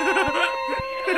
Yay!